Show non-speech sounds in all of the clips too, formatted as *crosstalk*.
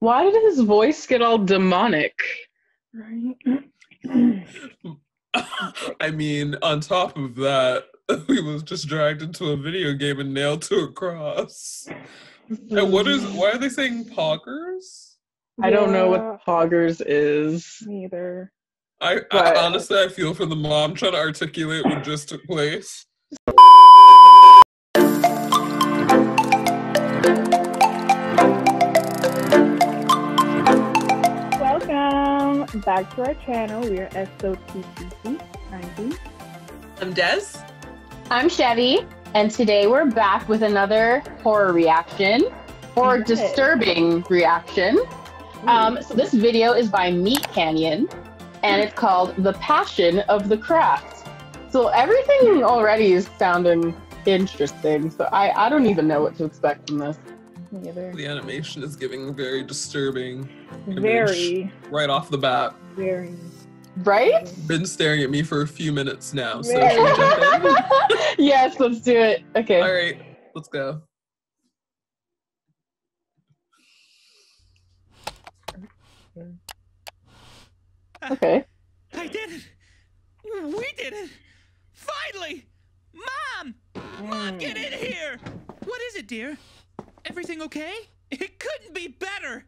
Why did his voice get all demonic? Right. *clears throat* I mean, on top of that, *laughs* he was just dragged into a video game and nailed to a cross. And what is? Why are they saying poggers? I don't know what poggers is. Neither. I, I honestly, I feel for the mom trying to articulate what just took place. Welcome back to our channel. We are SOTTB 19. I'm Des. I'm Chevy, and today we're back with another horror reaction or Yes. disturbing reaction. Um, so this video is by MeatCanyon, and it's called "The Passion of the Craft." So everything already is sounding interesting. So I, I don't even know what to expect from this. Me either. The animation is giving very disturbing image Very, *laughs* right off the bat. very. Right? Been staring at me for a few minutes now, so we jump in? *laughs* yes, let's do it. Okay. All right, let's go. Okay. I did it. We did it. Finally. Mom. Mom, get mm. in here. What is it, dear? Everything okay? It couldn't be better.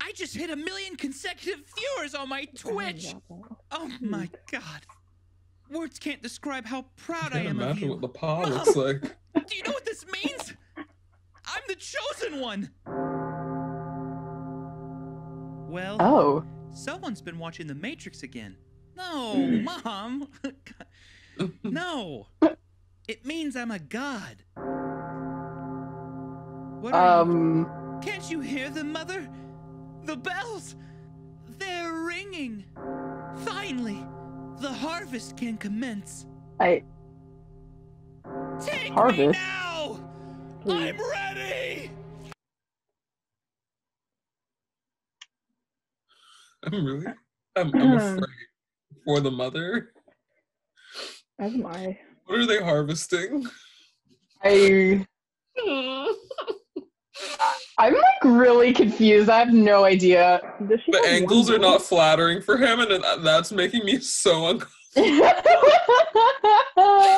I just hit a million consecutive viewers on my Twitch. Oh my god. Words can't describe how proud I Can't am of imagine you. what the paw *laughs* looks like. Do you know what this means? I'm the chosen one. Well, Oh. Someone's been watching The Matrix again. No, hmm. Mom. *laughs* no. *laughs* It means I'm a god. What are Um. you? Can't you hear them, Mother? The bells. They're ringing. Finally, the harvest can commence. I. Take me Harvest? now. Please. I'm ready. I'm really, I'm, I'm *sighs* afraid for the mother. As am I. What are they harvesting? I. I'm like really confused. I have no idea. The angles are not flattering for him, and that's making me so *laughs* uncomfortable.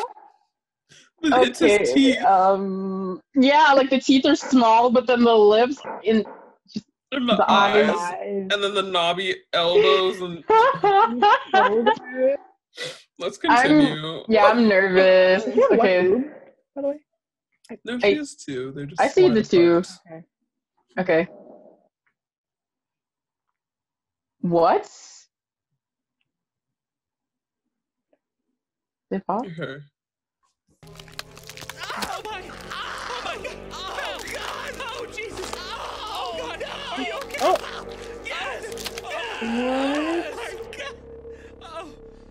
*laughs* It's his okay. teeth Um. Yeah, like the teeth are small, but then the lips in. and the, the eyes, eyes. Eyes. and then the knobby elbows. And *laughs* let's I'm- continue. yeah, I'm nervous. Does she have one Okay. by the way? No, she I- is two. They're just. I see the two. parts. Okay. What? They pop? Okay. Oh my! Oh my God! Oh God! Oh Jesus! Oh God! Are you okay? Oh. Yes! What? Oh,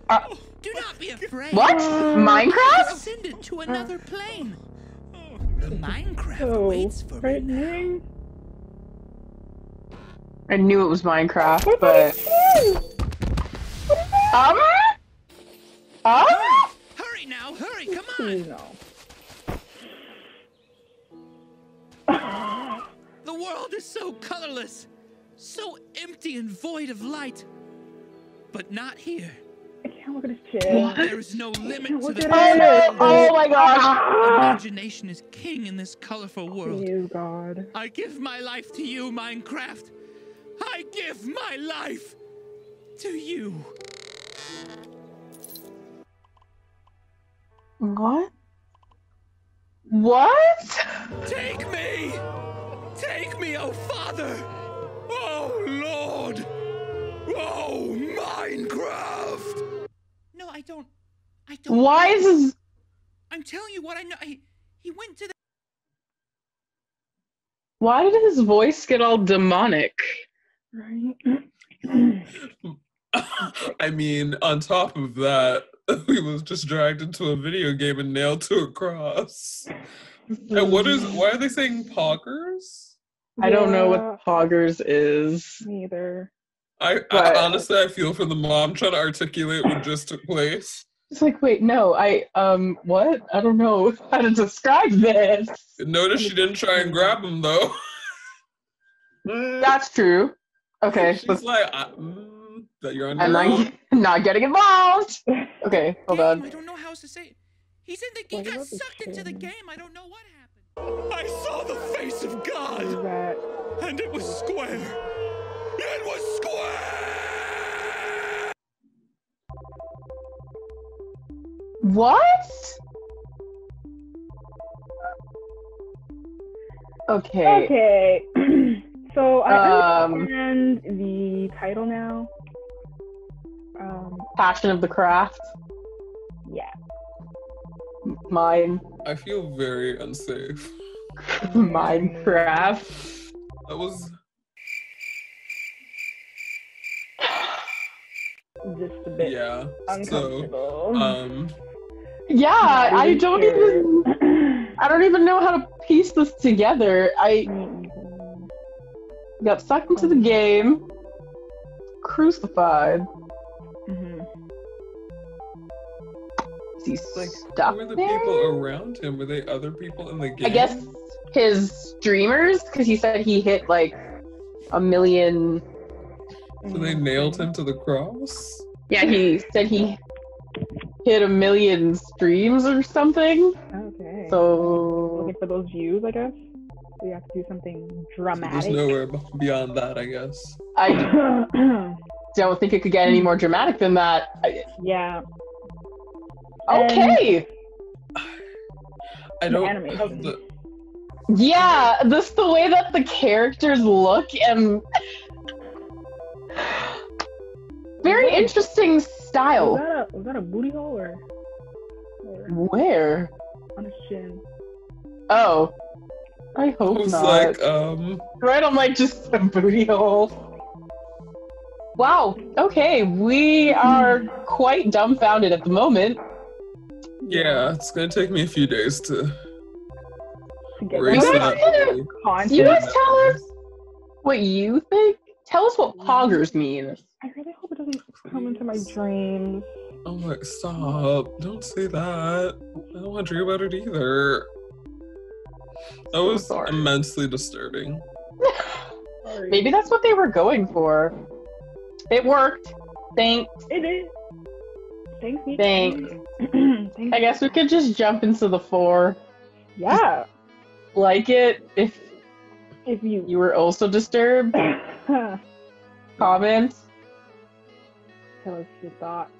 Uh, oh, do not be afraid. What? Minecraft? Ascended to another plane. The *laughs* Minecraft So waits for me. Frightening. I knew it was Minecraft, What but the fuck? um, um, Hurry now! Hurry! Come on! No. The world is so colorless, so empty and void of light. But not here. I can't look at his chin. There is no limit to the at oh it. no, oh my gosh, Imagination is king in this colorful world. Please, God. I give my life to you, Minecraft. I give my life to you. what? What? Take me! Take me, oh Father! Oh Lord! Oh Minecraft! No, I don't. I don't. Why is this? I'm telling you what I know. I, he went to the. Why did his voice get all demonic? Right? I mean, on top of that, *laughs* he was just dragged into a video game and nailed to a cross. And what is? Why are they saying poggers? I don't know what poggers is. Neither. I, I honestly, I feel for the mom trying to articulate what just took place. It's like, wait, no, I um, what? I don't know how to describe this. Notice she didn't try and grab him though. *laughs* That's true. Okay, *laughs* She's let's, like, I, mm, that you're on I'm your own. not, *laughs* not getting involved. Okay, hold Damn, on. I don't know how else to say it. He's in the. He What got sucked into the game. I don't know what happened. I saw the face of God, that and it was square. It was square. What? Okay. okay? *clears throat* so I Um, understand the title now. Um, Passion of the craft. yeah. Mine. I feel very unsafe. *laughs* Minecraft. That was Just a bit yeah. So uncomfortable. um Yeah, I don't sure. even. I don't even know how to piece this together. I Me got sucked into the game, crucified. either. Mhm. Is he like stuck who were the there? people around him? Were they other people in the game? I guess his streamers, because he said he hit like a million. So they nailed him to the cross? Yeah, he said he hit a million streams or something. Okay. So looking for those views, I guess. We have to do something So dramatic. there's nowhere beyond that, I guess. I *clears throat* don't think it could get any more dramatic than that. I- yeah. And- Okay. *sighs* I don't animation. have the Yeah, this the way that the characters look and *sighs* very interesting Was style. that a was that a booty hole or, or Where? on his chin? Oh, I I hope was not. like, um right, I'm like just a booty hole. Wow. Okay, we are quite dumbfounded at the moment. yeah, it's gonna take me a few days to To get raise You that guys- that. You guys tell us what you think. Tell us what poggers means. I really hope it doesn't come into my dreams. Oh my stop. Don't say that. I don't want to dream about it either. That So was sorry. immensely disturbing. Maybe that's what they were going for. It worked. Thanks. it is. Thanks, me. Thanks. *clears throat* Thanks. I guess we could just jump into the four. Yeah. Like it if If you. you were also disturbed. *laughs* Comment. Tell us your thoughts.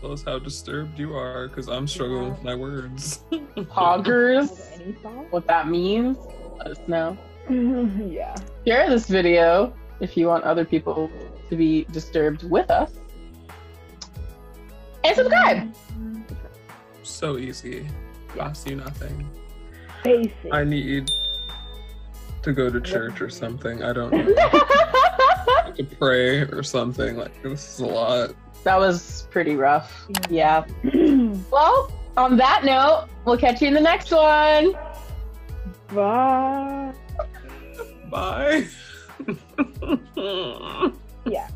Tell us how disturbed you are, because I'm struggling with my words. *laughs* Poggers. Have any thoughts? What that means. Let us know. *laughs* yeah. Share this video if you want other people to be disturbed with us. And subscribe. so easy. Costs you nothing. Basic. I need to go to church or something. I don't *laughs* know. to pray or something. Like this is a lot that was pretty rough. Yeah. *clears throat* well, on that note, we'll catch you in the next one. Bye. Bye. *laughs* yeah.